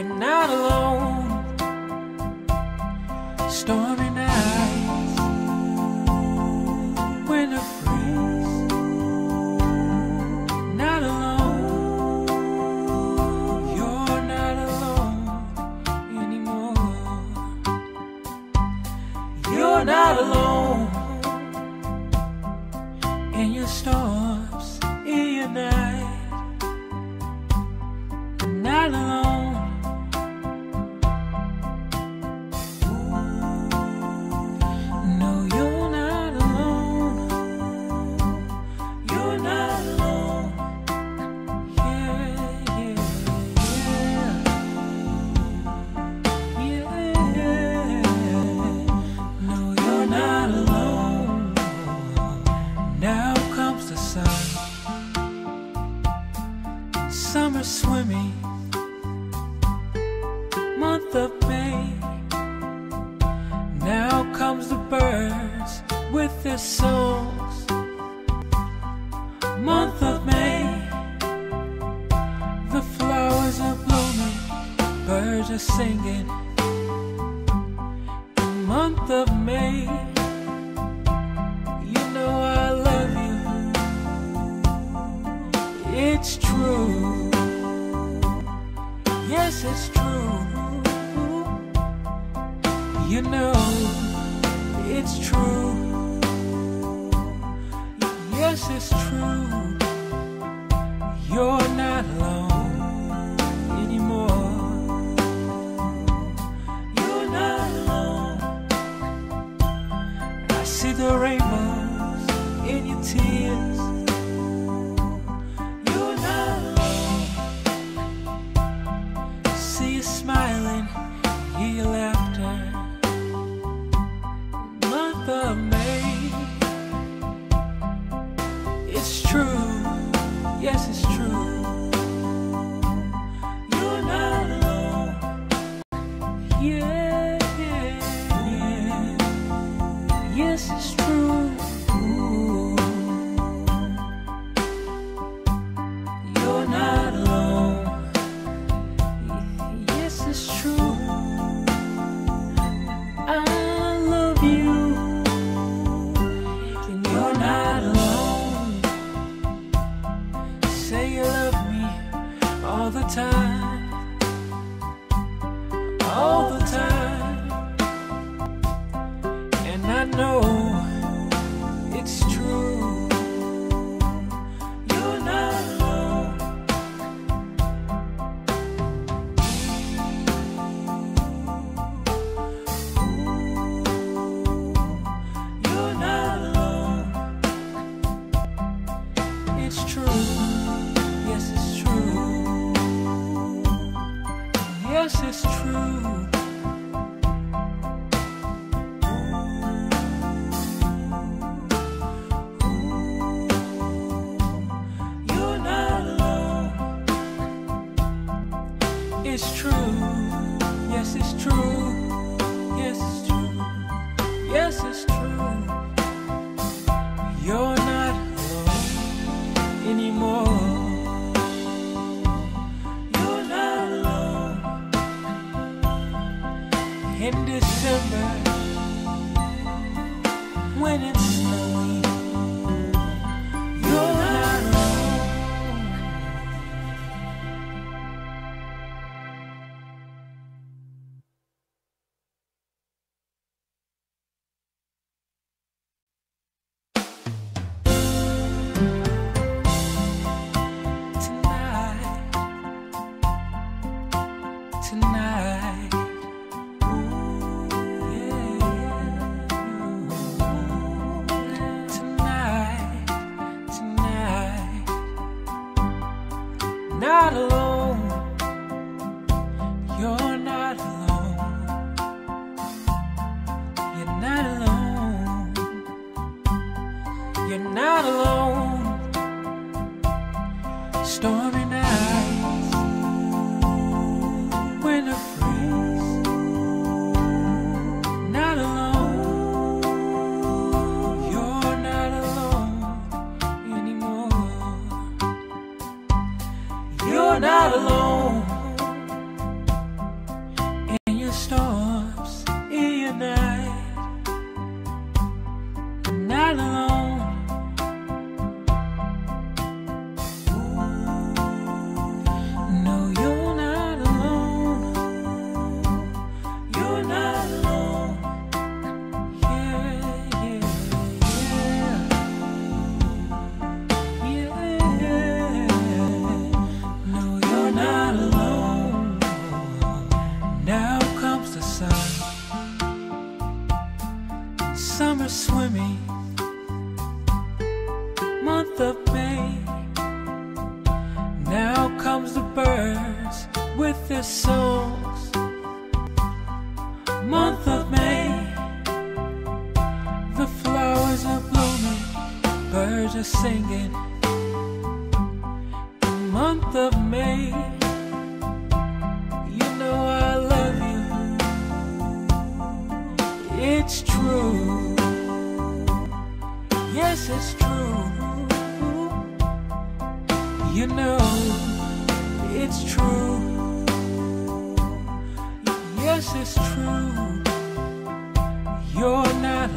You're not alone. Stormy nights, winter freeze. Not alone. You're not alone anymore. You're not alone in your storms, in your night. Not alone. Summer swimming. Month of May. Now comes the birds with their songs. Month of May, the flowers are blooming, birds are singing. Month of May, you know I love you. It's true. Yes, it's true. You know, it's true. Yes, it's true. You're not alone all the Yes, it's true. You're not alone. It's true. Yes, it's true. Yes, it's true. Yes, it's true. in December when it's now. summer swimming month of May. Now comes the birds with their songs. Month of May, the flowers are blooming, birds are singing. Month of May. it's true. Yes, it's true. You know, it's true. Yes, it's true. You're not